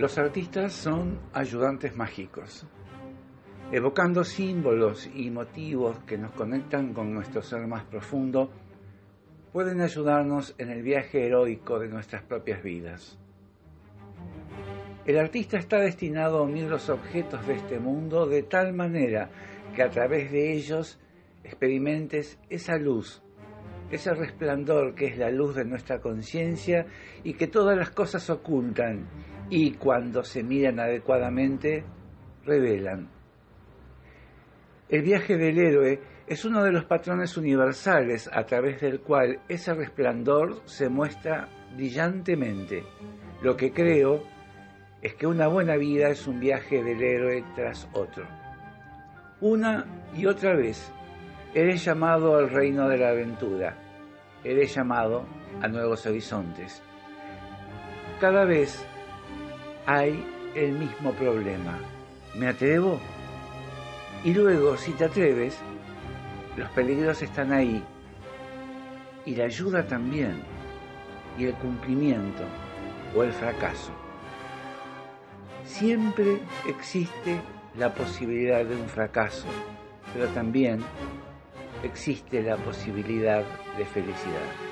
Los artistas son ayudantes mágicos, evocando símbolos y motivos que nos conectan con nuestro ser más profundo, pueden ayudarnos en el viaje heroico de nuestras propias vidas. El artista está destinado a unir los objetos de este mundo de tal manera que a través de ellos experimentes esa luz, ese resplandor que es la luz de nuestra conciencia y que todas las cosas ocultan y cuando se miran adecuadamente revelan. El viaje del héroe es uno de los patrones universales a través del cual ese resplandor se muestra brillantemente. Lo que creo es que una buena vida es un viaje del héroe tras otro. Una y otra vez eres llamado al reino de la aventura, eres llamado a nuevos horizontes. Cada vez hay el mismo problema. ¿Me atrevo? Y luego, si te atreves, los peligros están ahí. Y la ayuda también. Y el cumplimiento o el fracaso. Siempre existe la posibilidad de un fracaso, pero también existe la posibilidad de felicidad.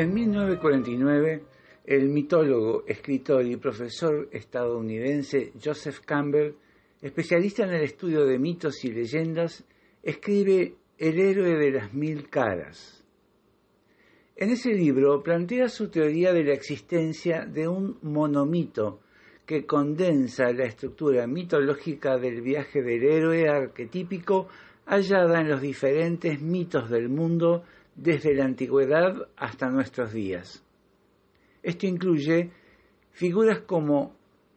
En 1949, el mitólogo, escritor y profesor estadounidense Joseph Campbell, especialista en el estudio de mitos y leyendas, escribe El héroe de las mil caras. En ese libro plantea su teoría de la existencia de un monomito que condensa la estructura mitológica del viaje del héroe arquetípico hallada en los diferentes mitos del mundo desde la antigüedad hasta nuestros días. Esto incluye figuras como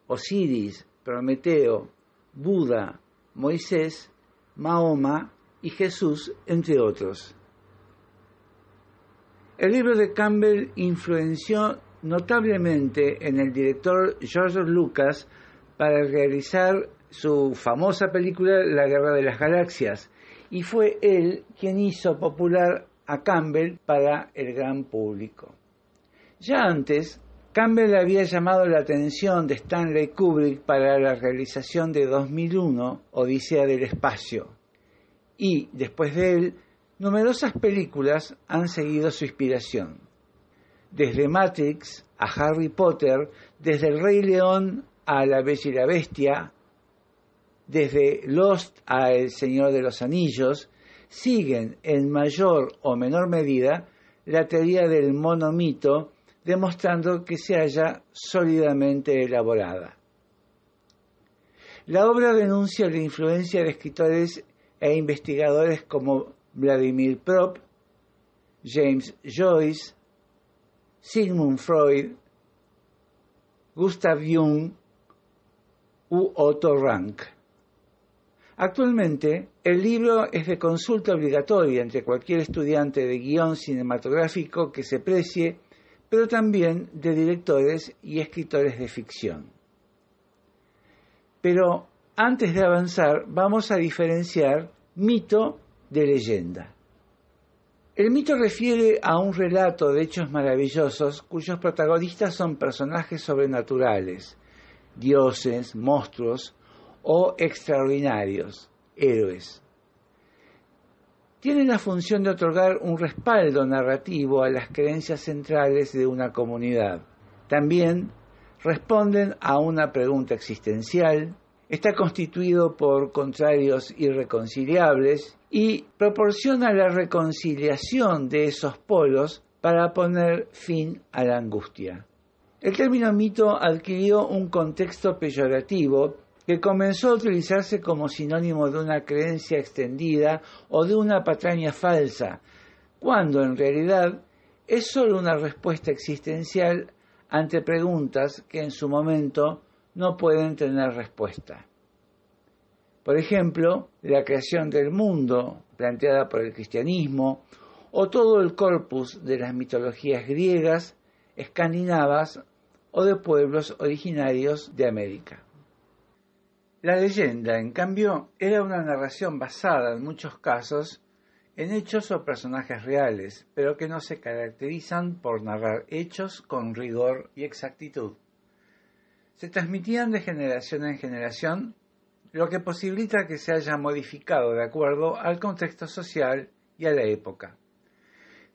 Osiris, Prometeo, Buda, Moisés, Mahoma y Jesús, entre otros. El libro de Campbell influenció notablemente en el director George Lucas para realizar su famosa película La Guerra de las Galaxias, y fue él quien hizo popular a Campbell para el gran público. Ya antes, Campbell había llamado la atención de Stanley Kubrick para la realización de 2001, Odisea del Espacio, y después de él, numerosas películas han seguido su inspiración. Desde Matrix a Harry Potter, desde El Rey León a La Bella y la Bestia, desde Lost a El Señor de los Anillos, siguen en mayor o menor medida la teoría del monomito, demostrando que se halla sólidamente elaborada. La obra denuncia la influencia de escritores e investigadores como Vladimir Prop, James Joyce, Sigmund Freud, Gustav Jung u Otto Rank. Actualmente, el libro es de consulta obligatoria entre cualquier estudiante de guion cinematográfico que se precie, pero también de directores y escritores de ficción. Pero antes de avanzar, vamos a diferenciar mito de leyenda. El mito refiere a un relato de hechos maravillosos cuyos protagonistas son personajes sobrenaturales, dioses, monstruos o extraordinarios, héroes. Tienen la función de otorgar un respaldo narrativo a las creencias centrales de una comunidad. También responden a una pregunta existencial, está constituido por contrarios irreconciliables y proporciona la reconciliación de esos polos para poner fin a la angustia. El término mito adquirió un contexto peyorativo que comenzó a utilizarse como sinónimo de una creencia extendida o de una patraña falsa, cuando en realidad es sólo una respuesta existencial ante preguntas que en su momento no pueden tener respuesta. Por ejemplo, la creación del mundo, planteada por el cristianismo, o todo el corpus de las mitologías griegas, escandinavas o de pueblos originarios de América. La leyenda, en cambio, era una narración basada en muchos casos en hechos o personajes reales, pero que no se caracterizan por narrar hechos con rigor y exactitud. Se transmitían de generación en generación, lo que posibilita que se haya modificado de acuerdo al contexto social y a la época.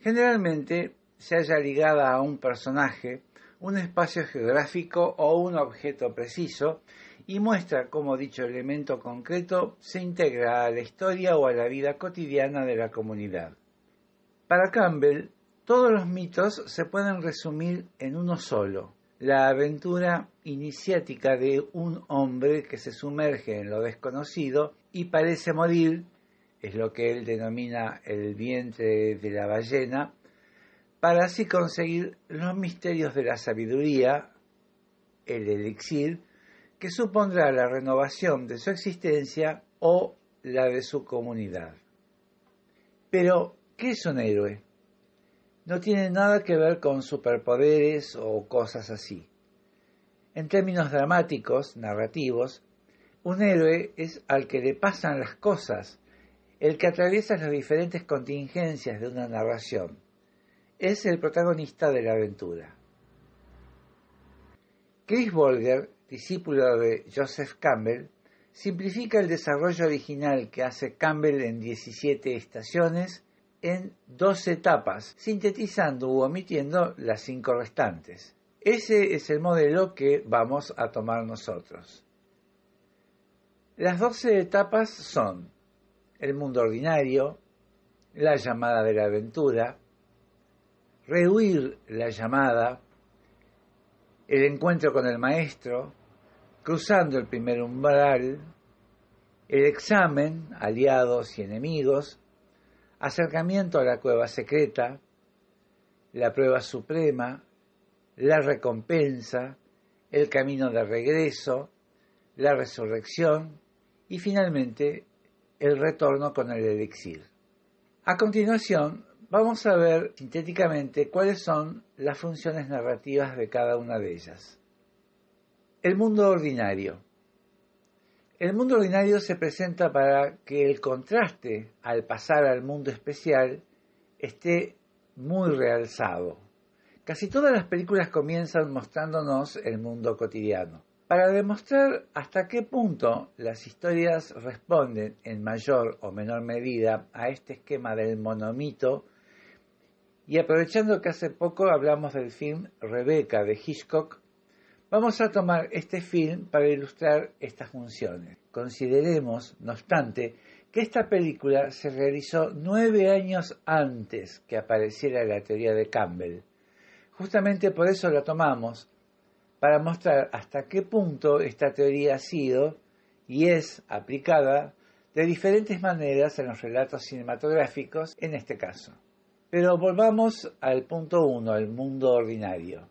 Generalmente se haya ligada a un personaje, un espacio geográfico o un objeto preciso y muestra cómo dicho elemento concreto se integra a la historia o a la vida cotidiana de la comunidad. Para Campbell, todos los mitos se pueden resumir en uno solo, la aventura iniciática de un hombre que se sumerge en lo desconocido y parece morir, es lo que él denomina el vientre de la ballena, para así conseguir los misterios de la sabiduría, el elixir, que supondrá la renovación de su existencia o la de su comunidad. Pero, ¿qué es un héroe? No tiene nada que ver con superpoderes o cosas así. En términos dramáticos, narrativos, un héroe es al que le pasan las cosas, el que atraviesa las diferentes contingencias de una narración. Es el protagonista de la aventura. Chris Bolger discípulo de Joseph Campbell, simplifica el desarrollo original que hace Campbell en 17 estaciones en dos etapas, sintetizando u omitiendo las cinco restantes. Ese es el modelo que vamos a tomar nosotros. Las 12 etapas son el mundo ordinario, la llamada de la aventura, rehuir la llamada, el encuentro con el maestro, cruzando el primer umbral, el examen, aliados y enemigos, acercamiento a la cueva secreta, la prueba suprema, la recompensa, el camino de regreso, la resurrección y finalmente el retorno con el elixir. A continuación, vamos a ver sintéticamente cuáles son las funciones narrativas de cada una de ellas. El mundo ordinario. El mundo ordinario se presenta para que el contraste al pasar al mundo especial esté muy realzado. Casi todas las películas comienzan mostrándonos el mundo cotidiano. Para demostrar hasta qué punto las historias responden en mayor o menor medida a este esquema del monomito, y aprovechando que hace poco hablamos del film Rebecca de Hitchcock, Vamos a tomar este film para ilustrar estas funciones. Consideremos, no obstante, que esta película se realizó nueve años antes que apareciera la teoría de Campbell. Justamente por eso la tomamos, para mostrar hasta qué punto esta teoría ha sido y es aplicada de diferentes maneras en los relatos cinematográficos en este caso. Pero volvamos al punto uno, el mundo ordinario.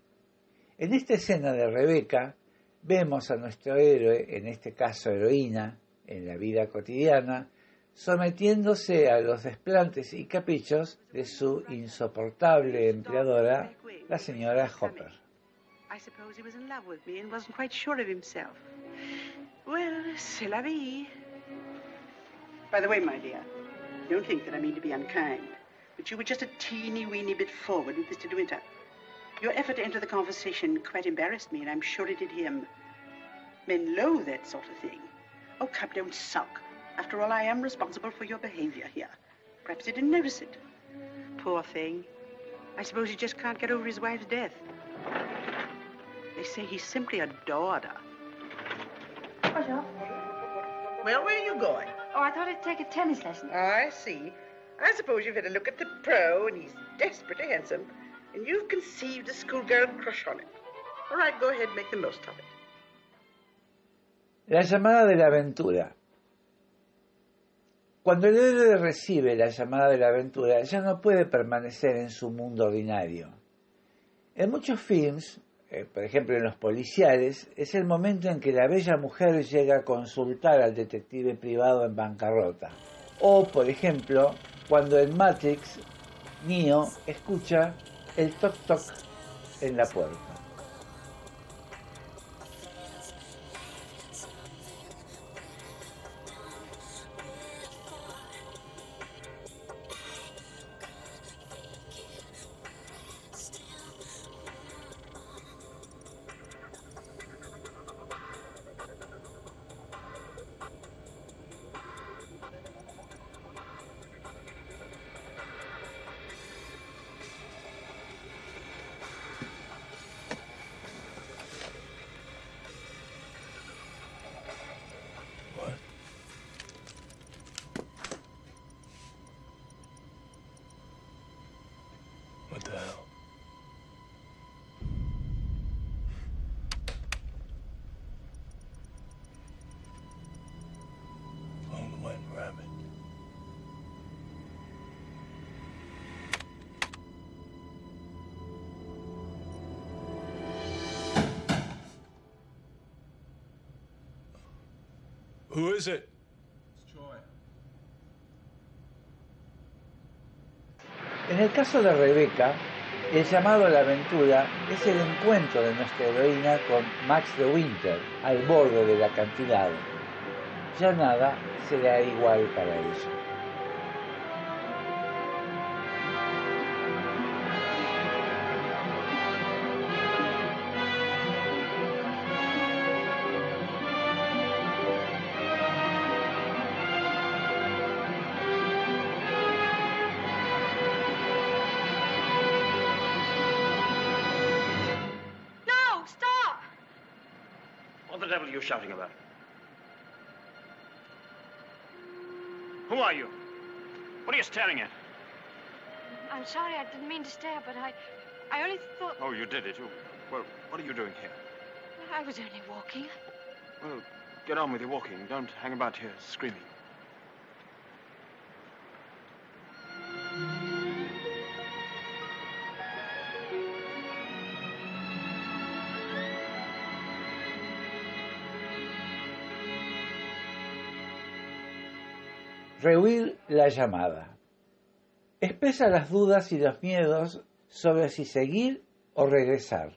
En esta escena de Rebeca vemos a nuestro héroe, en este caso heroína, en la vida cotidiana, sometiéndose a los desplantes y caprichos de su insoportable empleadora, la señora Hopper. I suppose he was in love with me and wasn't quite sure of himself. Well, c'est la vie. By the way, my dear, don't think that I mean to be unkind, but you were just a teeny weeny bit forward with Mr. De Winter. Your effort to enter the conversation quite embarrassed me, and I'm sure it did him. Men loathe that sort of thing. Oh, come, don't sulk. After all, I am responsible for your behavior here. Perhaps he didn't notice it. Poor thing. I suppose he just can't get over his wife's death. They say he simply adored her. Bonjour. Well, where are you going? Oh, I thought I'd take a tennis lesson. Oh, I see. I suppose you've had a look at the pro, and he's desperately handsome. La llamada de la aventura. Cuando el héroe recibe la llamada de la aventura, ya no puede permanecer en su mundo ordinario. En muchos films, eh, por ejemplo en los policiales, es el momento en que la bella mujer llega a consultar al detective privado en bancarrota. O, por ejemplo, cuando en Matrix, Neo escucha el toc toc en la puerta. Who is it? En el caso de Rebeca, el llamado a la aventura es el encuentro de nuestra heroína con Max de Winter al borde del acantilado. Ya nada será igual para ella. The devil are you shouting about? Who are you? What are you staring at? I'm sorry, I didn't mean to stare, but I. I only thought. Oh, you did it. You... Well, what are you doing here? I was only walking. Well, get on with your walking. Don't hang about here screaming. Rehuir la llamada. Expresa las dudas y los miedos sobre si seguir o regresar.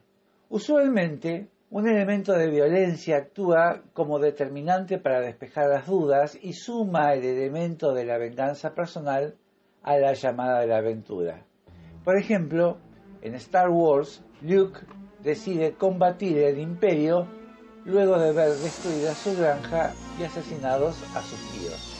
Usualmente, un elemento de violencia actúa como determinante para despejar las dudas y suma el elemento de la venganza personal a la llamada de la aventura. Por ejemplo, en Star Wars, Luke decide combatir el imperio luego de ver destruida su granja y asesinados a sus tíos.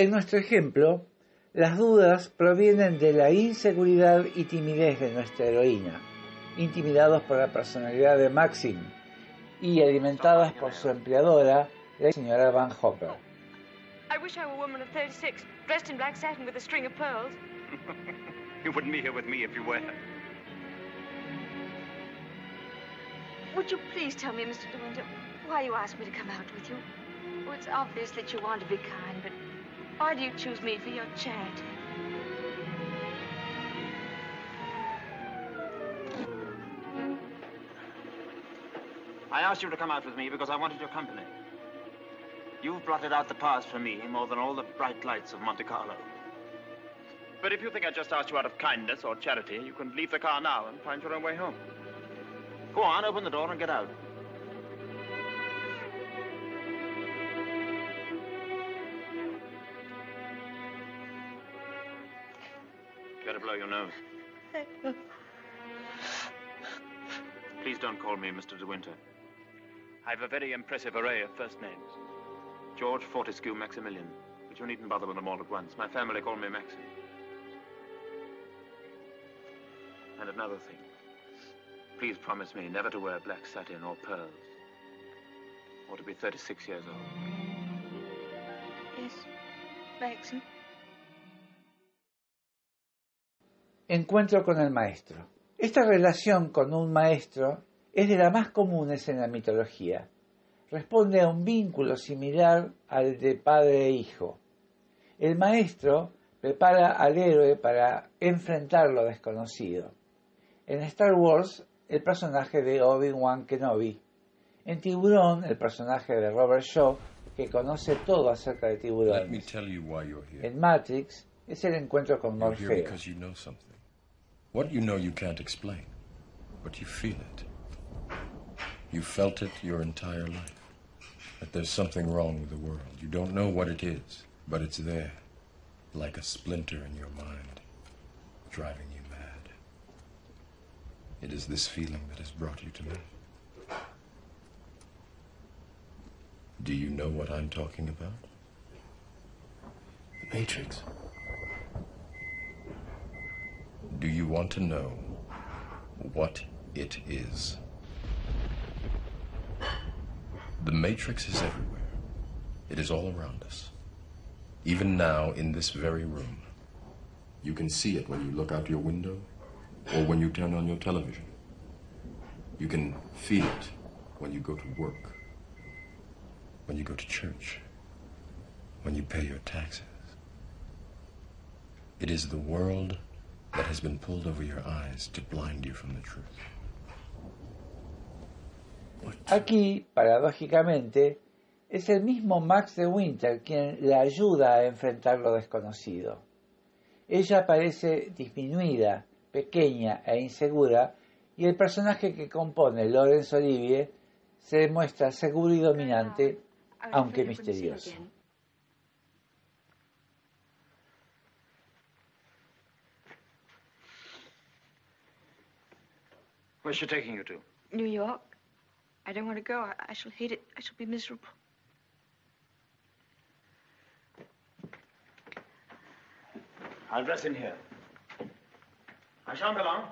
En nuestro ejemplo, las dudas provienen de la inseguridad y timidez de nuestra heroína, intimidados por la personalidad de Maxim y alimentadas por su empleadora, la señora Van Hopper. I wish I were a woman of 36, dressed in black satin with a string of pearls. You wouldn't be here with me if you were. Would you please tell me, Mr. De Winter, why you asked me to come out with you? Well, it's obvious that you want to be kind, but why do you choose me for your charity? I asked you to come out with me because I wanted your company. You've blotted out the past for me more than all the bright lights of Monte Carlo. But if you think I just asked you out of kindness or charity, you can leave the car now and find your own way home. Go on, open the door and get out. Blow your nose. Please don't call me Mr. De Winter. I've a very impressive array of first names. George Fortescue Maximilian. But you needn't bother with them all at once. My family call me Maxim. And another thing. Please promise me never to wear black satin or pearls. Or to be 36 years old. Yes, Maxim. Encuentro con el maestro. Esta relación con un maestro es de las más comunes en la mitología. Responde a un vínculo similar al de padre e hijo. El maestro prepara al héroe para enfrentar lo desconocido. En Star Wars, el personaje de Obi-Wan Kenobi. En Tiburón, el personaje de Robert Shaw, que conoce todo acerca de Let me tiburones. tell you why you're here. En Matrix, es el encuentro con Morfeo. What you know you can't explain, but you feel it. You felt it your entire life. That there's something wrong with the world. You don't know what it is, but it's there, like a splinter in your mind, driving you mad. It is this feeling that has brought you to me. Do you know what I'm talking about? The Matrix. Do you want to know what it is? The Matrix is everywhere. It is all around us. Even now, in this very room. You can see it when you look out your window or when you turn on your television. You can feel it when you go to work, when you go to church, when you pay your taxes. It is the world that has been pulled over your eyes to blind you from the truth. Aquí, paradójicamente, es el mismo Max de Winter quien le ayuda a enfrentar lo desconocido. Ella parece disminuida, pequeña e insegura, y el personaje que compone Laurence Olivier se demuestra seguro y dominante, aunque misterioso. Where's she taking you to? New York. I don't want to go. I, I shall hate it. I shall be miserable. I'll dress in here. I shan't be long.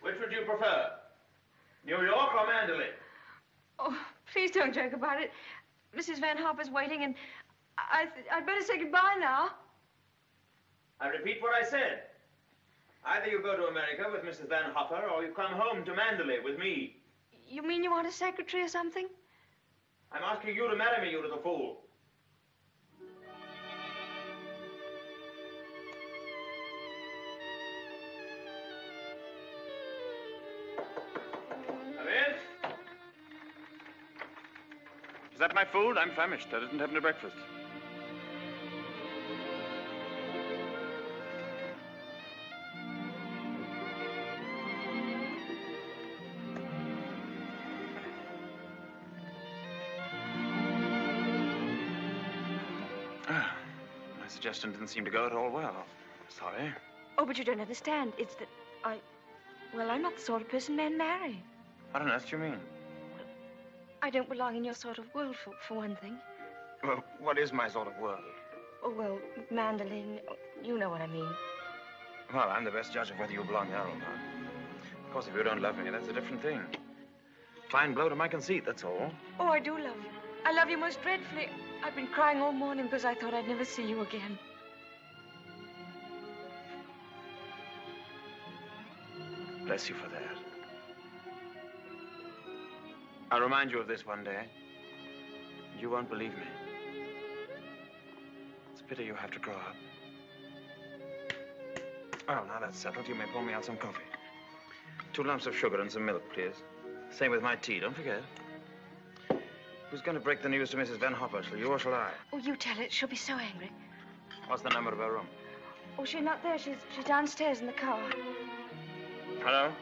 Which would you prefer? New York or Mandalay? Oh, please don't joke about it. Mrs. Van Hopper's waiting, and I, I'd better say goodbye now. I repeat what I said. Either you go to America with Mrs. Van Hopper, or you come home to Mandalay with me. You mean you want a secretary or something? I'm asking you to marry me, you little fool. Come. Is that my food? I'm famished. I didn't have any breakfast. Suggestion didn't seem to go at all well. Sorry. Oh, but you don't understand. It's that I. Well, I'm not the sort of person men marry. What on earth do you mean? I don't belong in your sort of world, for, for one thing. Well, what is my sort of world? Oh, well, mandolin, you know what I mean. Well, I'm the best judge of whether you belong there or not. Of course, if you don't love me, that's a different thing. Fine blow to my conceit, that's all. Oh, I do love you. I love you most dreadfully. I've been crying all morning because I thought I'd never see you again. Bless you for that. I'll remind you of this one day. You won't believe me. It's a pity you have to grow up. Well, now that's settled, you may pour me out some coffee. Two lumps of sugar and some milk, please. Same with my tea, don't forget. Who's going to break the news to Mrs. Van Hopper? Shall you or shall I? Oh, you tell it. She'll be so angry. What's the number of her room? Oh, she's not there. She's, she's downstairs in the car. Hello?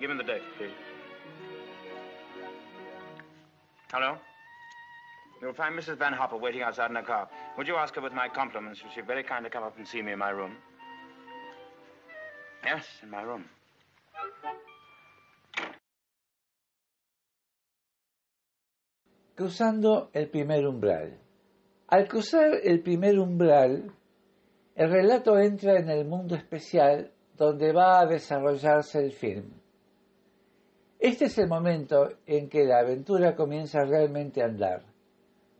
Give me the date, please. Hello? You'll find Mrs. Van Hopper waiting outside in her car. Would you ask her with my compliments if she'd very kindly come up and see me in my room? Yes, in my room. Cruzando el primer umbral. Al cruzar el primer umbral, el relato entra en el mundo especial donde va a desarrollarse el film. Este es el momento en que la aventura comienza realmente a andar.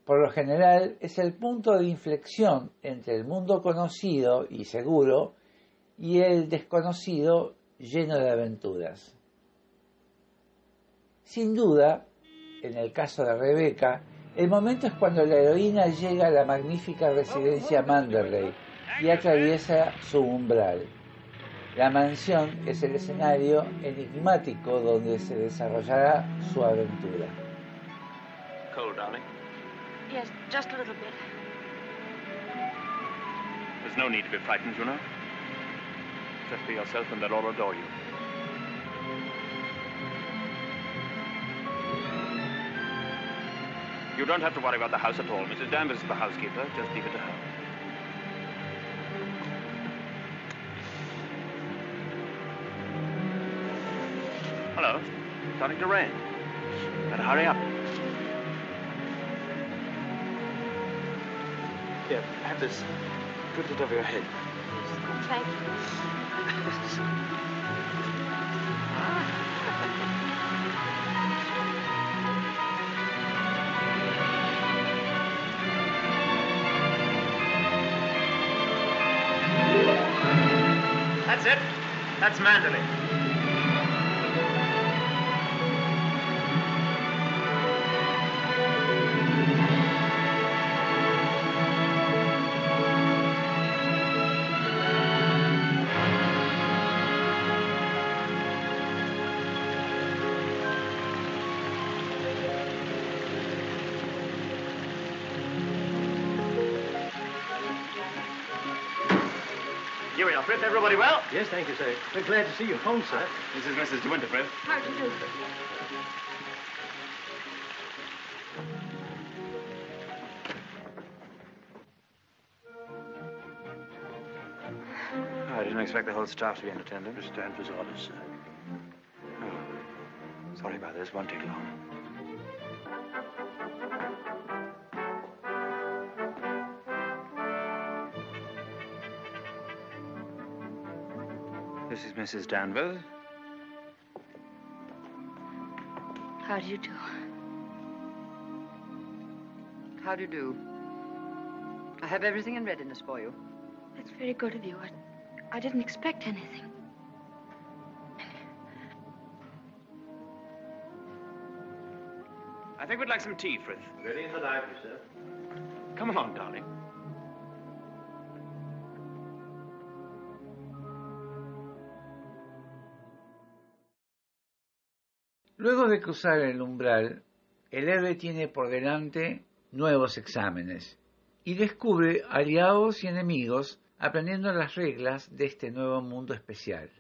Por lo general es el punto de inflexión entre el mundo conocido y seguro y el desconocido lleno de aventuras. Sin duda, en el caso de Rebeca, el momento es cuando la heroína llega a la magnífica residencia Manderley y atraviesa su umbral. La mansión es el escenario enigmático donde se desarrollará su aventura. Cold, darling. Yes, just a little bit. There's no need to be frightened, you know. Just be yourself and they'll all adore you. You don't have to worry about the house at all. Mrs. Danvers is the housekeeper. Just leave it to her. Hello. Starting to rain. Better hurry up. Here, have this. Put it over your head. Thank you. That's it. That's Manderley. Here we are, Frith. Everybody well? Yes, thank you, sir. We're glad to see you home, sir. This is Mrs. De Winterfred. How do you do? I didn't expect the whole staff to be in attendance. Mr. Danvers' orders, sir. Oh. Sorry about this. Won't take long. Mrs. Danvers. How do you do? How do you do? I have everything in readiness for you. That's very good of you. I, I didn't expect anything. I think we'd like some tea, Frith. Ready in the library, sir. Come along, darling. Luego de cruzar el umbral, el héroe tiene por delante nuevos exámenes y descubre aliados y enemigos aprendiendo las reglas de este nuevo mundo especial.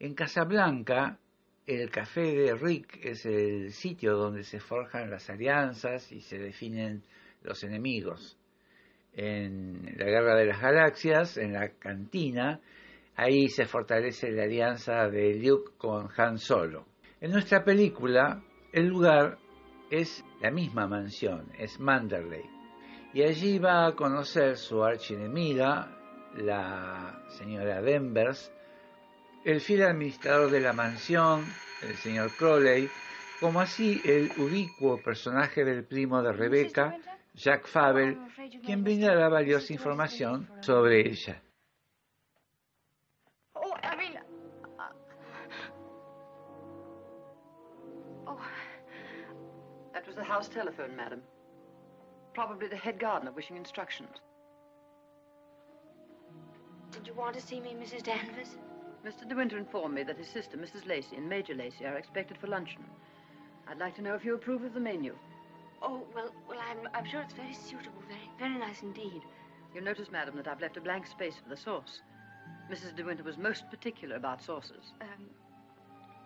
En Casablanca, el café de Rick es el sitio donde se forjan las alianzas y se definen los enemigos. En la Guerra de las Galaxias, en la cantina, ahí se fortalece la alianza de Luke con Han Solo. En nuestra película, el lugar es la misma mansión, es Manderley. Y allí va a conocer su archienemiga, la señora Denvers, el fiel administrador de la mansión, el señor Crowley, como así el ubicuo personaje del primo de Rebecca, Jack Fabel, quien brindará valiosa información sobre ella. That was the house telephone, madam. Probably the head gardener wishing instructions. did you want to see me, Mrs. Danvers? Mr. De Winter informed me that his sister, Mrs. Lacey, and Major Lacey are expected for luncheon. I'd like to know if you approve of the menu. Oh, well, well, I'm, I'm sure it's very suitable, very, very nice indeed. You'll notice, madam, that I've left a blank space for the sauce. Mrs. De Winter was most particular about sauces. Um,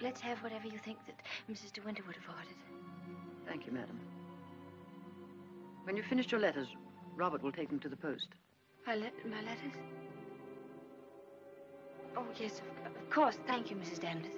let's have whatever you think that Mrs. De Winter would have ordered. Thank you, madam. When you've finished your letters, Robert will take them to the post. My, let- my letters? Oh, yes, of, of course. Thank you, Mrs. Danvers.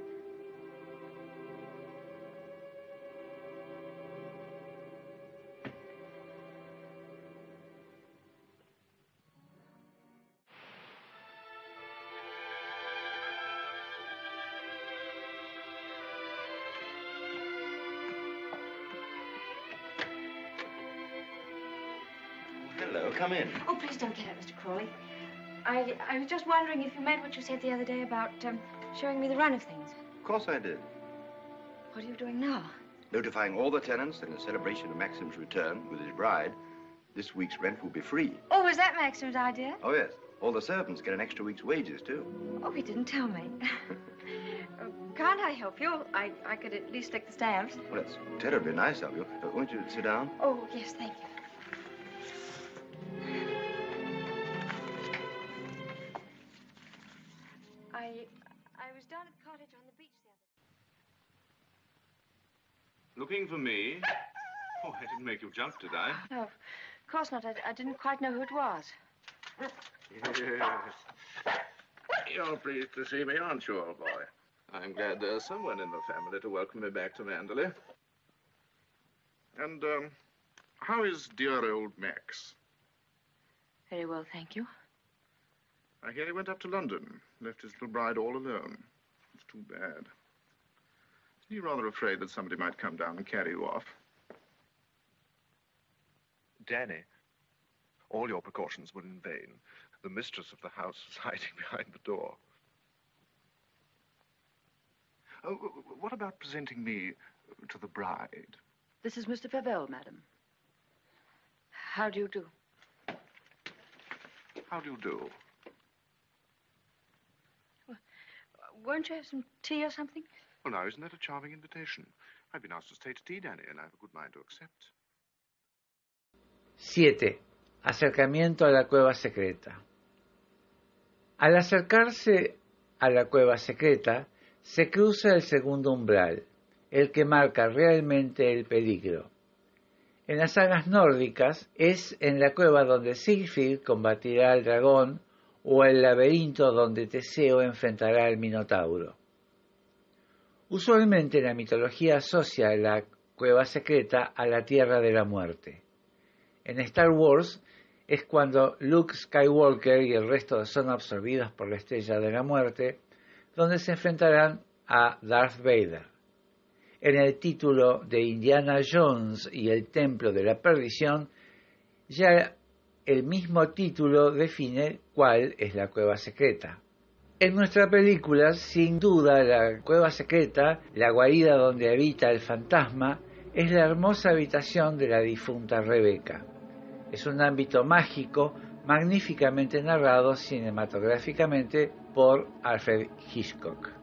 Come in. Oh, please don't get up, Mr. Crawley. I, I was just wondering if you meant what you said the other day about um, showing me the run of things. Of course I did. What are you doing now? Notifying all the tenants that in celebration of Maxim's return with his bride, this week's rent will be free. Oh, was that Maxim's idea? Oh, yes. All the servants get an extra week's wages, too. Oh, he didn't tell me. Oh, Can't I help you? I, I could at least lick the stamps. Well, that's terribly nice of you. Uh, won't you sit down? Oh, yes, thank you. I, I was down at the cottage on the beach the other day. Looking for me? Oh, I didn't make you jump, did I? No, of course not. I, I didn't quite know who it was. Yes. You're pleased to see me, aren't you, old boy? I'm glad there's someone in the family to welcome me back to Manderley. And, um, how is dear old Max? Very well, thank you. I hear he went up to London, left his little bride all alone. It's too bad. Are you rather afraid that somebody might come down and carry you off? Danny, all your precautions were in vain. The mistress of the house was hiding behind the door. Oh, what about presenting me to the bride? This is Mr. Favell, madam. How do you do? How do you do? Won't you have some tea or something? Well, now, isn't that a charming invitation? I've been asked to stay to tea, Danny, and I have a good mind to accept. 7. Acercamiento a la cueva secreta. Al acercarse a la cueva secreta, se cruza el segundo umbral, el que marca realmente el peligro. En las sagas nórdicas es en la cueva donde Sigfrid combatirá al dragón o el laberinto donde Teseo enfrentará al Minotauro. Usualmente la mitología asocia la cueva secreta a la Tierra de la Muerte. En Star Wars es cuando Luke Skywalker y el resto son absorbidos por la Estrella de la Muerte, donde se enfrentarán a Darth Vader. En el título de Indiana Jones y el Templo de la Perdición, ya el mismo título define cuál es la cueva secreta. En nuestra película, sin duda, la cueva secreta, la guarida donde habita el fantasma, es la hermosa habitación de la difunta Rebeca. Es un ámbito mágico magníficamente narrado cinematográficamente por Alfred Hitchcock.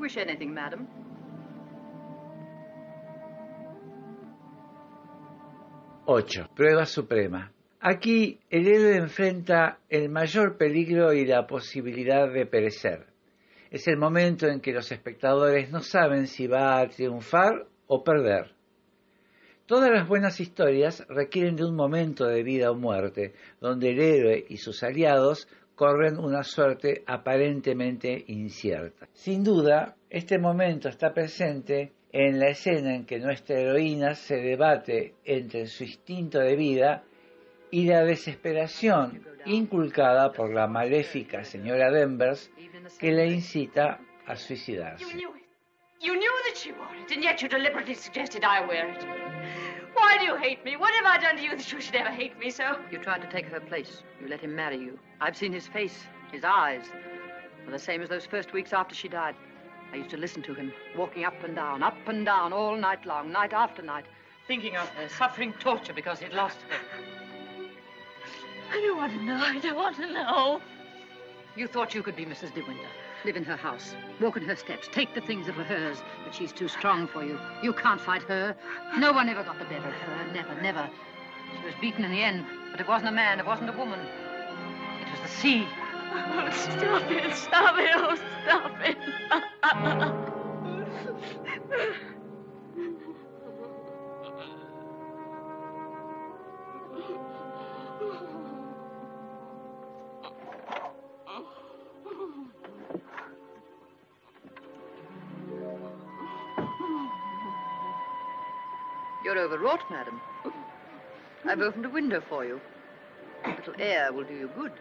Wish anything, madam? Ocho. Prueba suprema. Aquí el héroe enfrenta el mayor peligro y la posibilidad de perecer. Es el momento en que los espectadores no saben si va a triunfar o perder. Todas las buenas historias requieren de un momento de vida o muerte, donde el héroe y sus aliados corren una suerte aparentemente incierta. Sin duda, este momento está presente en la escena en que nuestra heroína se debate entre su instinto de vida y la desesperación inculcada por la maléfica señora Denvers que la incita a suicidarse. You knew. You knew that she wore it, and yet you. Why do you hate me? What have I done to you that you should ever hate me so? You tried to take her place. You let him marry you. I've seen his face, his eyes. Were the same as those first weeks after she died. I used to listen to him, walking up and down, up and down, all night long, night after night, thinking of her, suffering torture because he'd lost her. I don't want to know. I don't want to know. You thought you could be Mrs. De Winter. Live in her house, walk in her steps, take the things that were hers, but she's too strong for you. You can't fight her. No one ever got the better of her. Never, never. She was beaten in the end, but it wasn't a man, it wasn't a woman. It was the sea. Oh, stop it. Stop it. Oh, stop it. overwrought, madam. I've opened a window for you. A little air will do you good.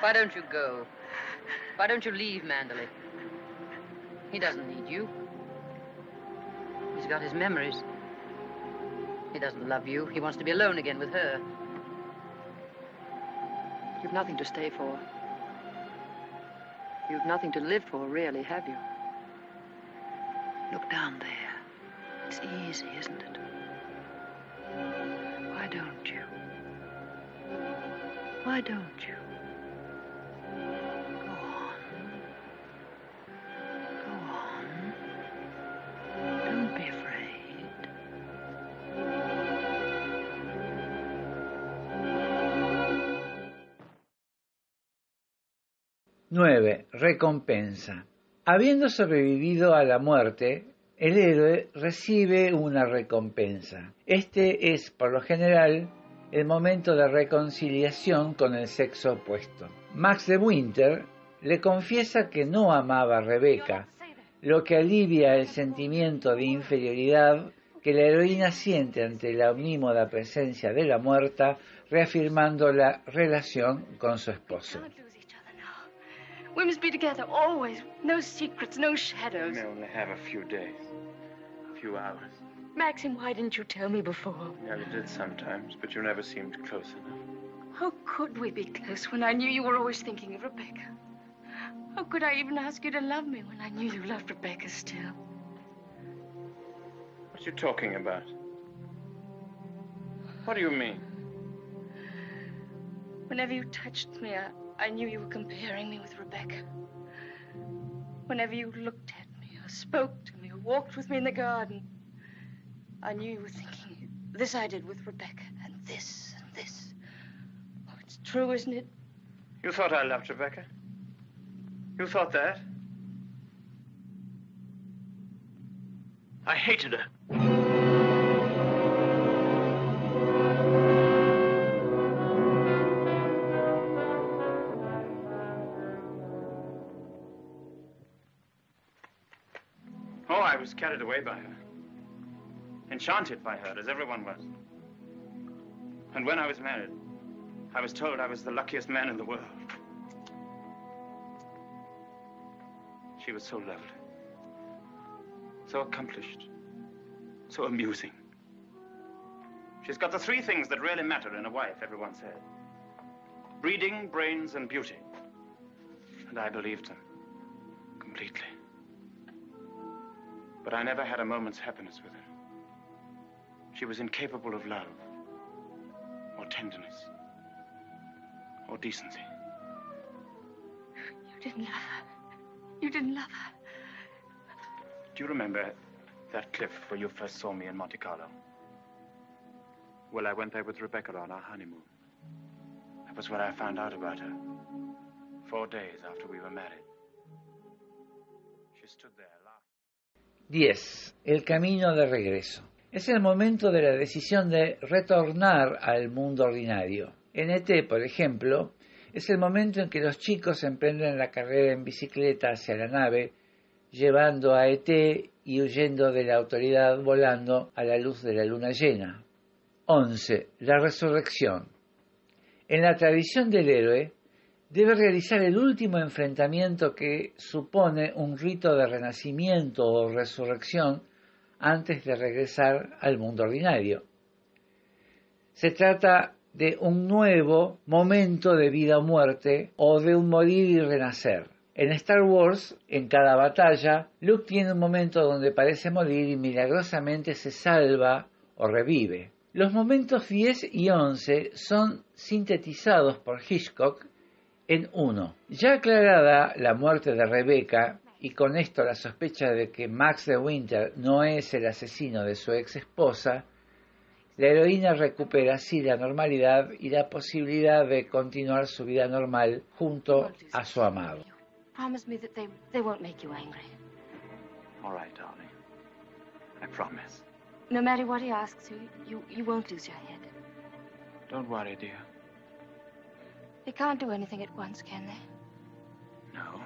Why don't you go? Why don't you leave Manderley? He doesn't need you. He's got his memories. He doesn't love you. He wants to be alone again with her. You've nothing to stay for. You've nothing to live for, really, have you? Look down there. It's easy, isn't it? Why don't you? Why don't you? 9. Recompensa. Habiendo sobrevivido a la muerte, el héroe recibe una recompensa. Este es, por lo general, el momento de reconciliación con el sexo opuesto. Max de Winter le confiesa que no amaba a Rebeca, lo que alivia el sentimiento de inferioridad que la heroína siente ante la omnímoda presencia de la muerta, reafirmando la relación con su esposo. We must be together always. No secrets, no shadows. We may only have a few days, a few hours. Maxim, why didn't you tell me before? Yeah, you did sometimes, but you never seemed close enough. How could we be close when I knew you were always thinking of Rebecca? How could I even ask you to love me when I knew you loved Rebecca still? What are you talking about? What do you mean? Whenever you touched me, I, I knew you were comparing me with Rebecca. Whenever you looked at me, or spoke to me, or walked with me in the garden, I knew you were thinking, this I did with Rebecca, and this, and this. Oh, it's true, isn't it? You thought I loved Rebecca? You thought that? I hated her. Was carried away by her. Enchanted by her, as everyone was. And when I was married, I was told I was the luckiest man in the world. She was so lovely, so accomplished, so amusing. She's got the three things that really matter in a wife, everyone said breeding, brains, and beauty. And I believed them completely. But I never had a moment's happiness with her. She was incapable of love, or tenderness, or decency. You didn't love her. You didn't love her. Do you remember that cliff where you first saw me in Monte Carlo? Well, I went there with Rebecca on our honeymoon. That was when I found out about her. Four days after we were married. She stood there. 10. El camino de regreso. Es el momento de la decisión de retornar al mundo ordinario. En ET, por ejemplo, es el momento en que los chicos emprenden la carrera en bicicleta hacia la nave, llevando a ET y huyendo de la autoridad volando a la luz de la luna llena. 11. La resurrección. En la tradición del héroe, debe realizar el último enfrentamiento que supone un rito de renacimiento o resurrección antes de regresar al mundo ordinario. Se trata de un nuevo momento de vida o muerte o de un morir y renacer. En Star Wars, en cada batalla, Luke tiene un momento donde parece morir y milagrosamente se salva o revive. Los momentos 10 y 11 son sintetizados por Hitchcock en uno. Ya aclarada la muerte de Rebecca y con esto la sospecha de que Max de Winter no es el asesino de su ex esposa, la heroína recupera así la normalidad y la posibilidad de continuar su vida normal junto a su amado. Promise me that they, they won't make you angry. All right, darling. I promise. No matter what he asks you, you, you won't lose your head. Don't worry, dear. They can't do anything at once, can they? No.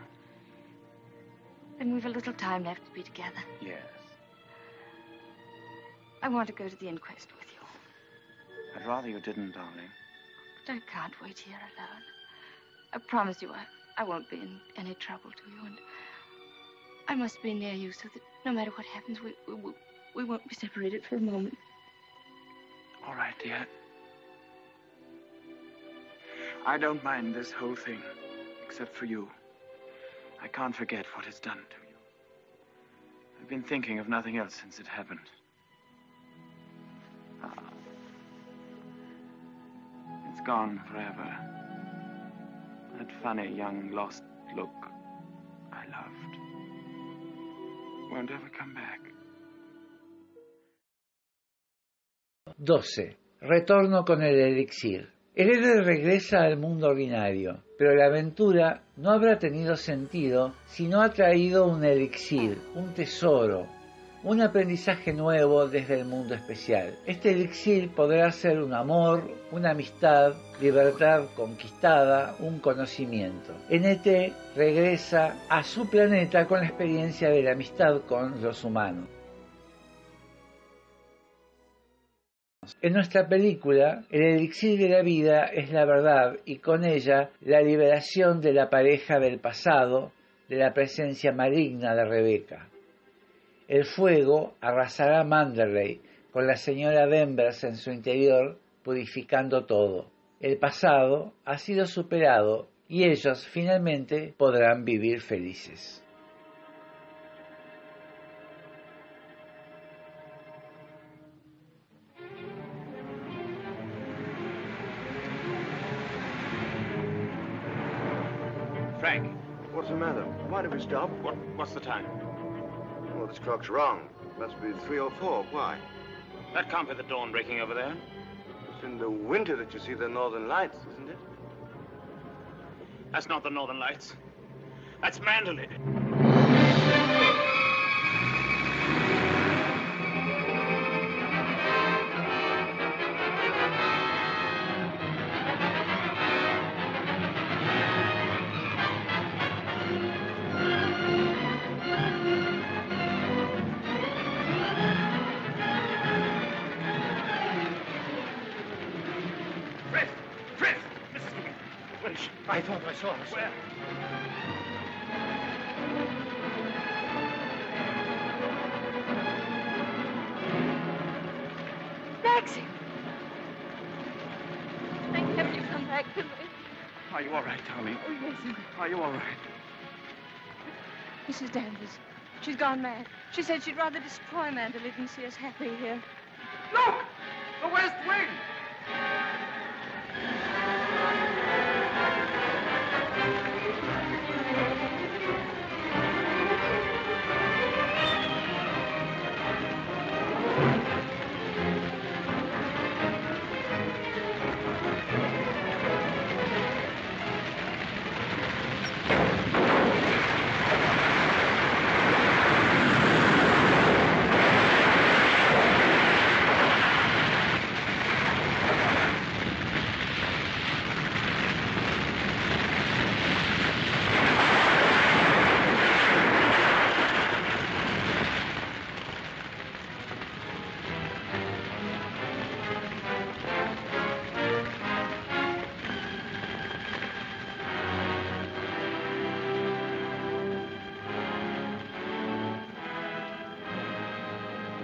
Then we've a little time left to be together. Yes. I want to go to the inquest with you. I'd rather you didn't, darling. But I can't wait here alone. I promise you I, I won't be in any trouble to you, and I must be near you so that no matter what happens, we, we, we, we won't be separated for a moment. All right, dear. I don't mind this whole thing, except for you. I can't forget what it's done to you. I've been thinking of nothing else since it happened. Ah. It's gone forever. That funny young lost look I loved won't ever come back. 12. Retorno con el elixir. El héroe regresa al mundo ordinario, pero la aventura no habrá tenido sentido si no ha traído un elixir, un tesoro, un aprendizaje nuevo desde el mundo especial. Este elixir podrá ser un amor, una amistad, libertad conquistada, un conocimiento. NT regresa a su planeta con la experiencia de la amistad con los humanos. En nuestra película, el elixir de la vida es la verdad y con ella la liberación de la pareja del pasado, de la presencia maligna de Rebeca. El fuego arrasará Manderley con la señora Denvers en su interior, purificando todo. El pasado ha sido superado y ellos finalmente podrán vivir felices. We stop? what, what's the time? Well, this clock's wrong. It Must be three or four. Why? That can't be the dawn breaking over there. It's in the winter that you see the northern lights, isn't it? That's not the Northern Lights. That's Mandalay. I thought I saw her. Where? Maxie! Thank heaven you come back to me. Are you all right, Tommy? Oh, yes. Are you all right? Mrs. Danvers. She's gone mad. She said she'd rather destroy Mandalay than see us happy here. Look! The West Wing!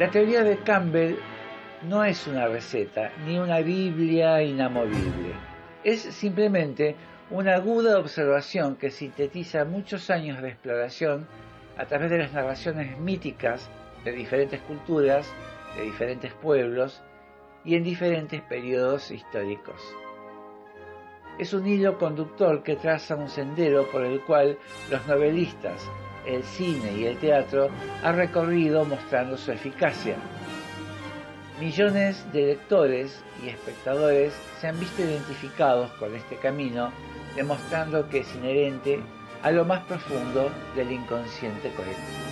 La teoría de Campbell no es una receta ni una Biblia inamovible. Es simplemente una aguda observación que sintetiza muchos años de exploración a través de las narraciones míticas de diferentes culturas, de diferentes pueblos y en diferentes periodos históricos. Es un hilo conductor que traza un sendero por el cual los novelistas, el cine y el teatro han recorrido mostrando su eficacia. Millones de lectores y espectadores se han visto identificados con este camino, demostrando que es inherente a lo más profundo del inconsciente colectivo.